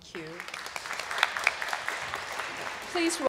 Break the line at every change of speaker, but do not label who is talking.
Thank you. Please